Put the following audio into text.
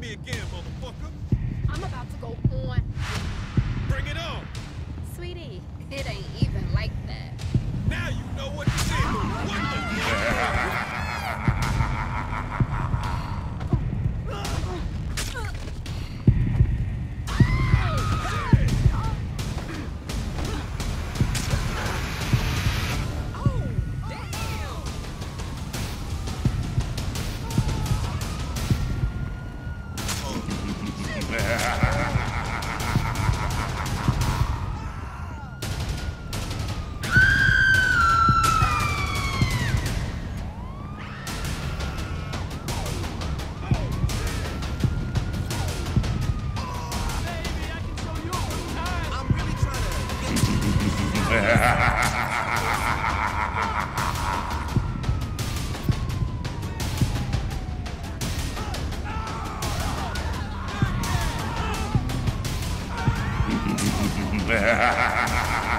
Me again, motherfucker. I'm about to go on. Bring it on. Sweetie, it ain't even like that. I'm really trying to get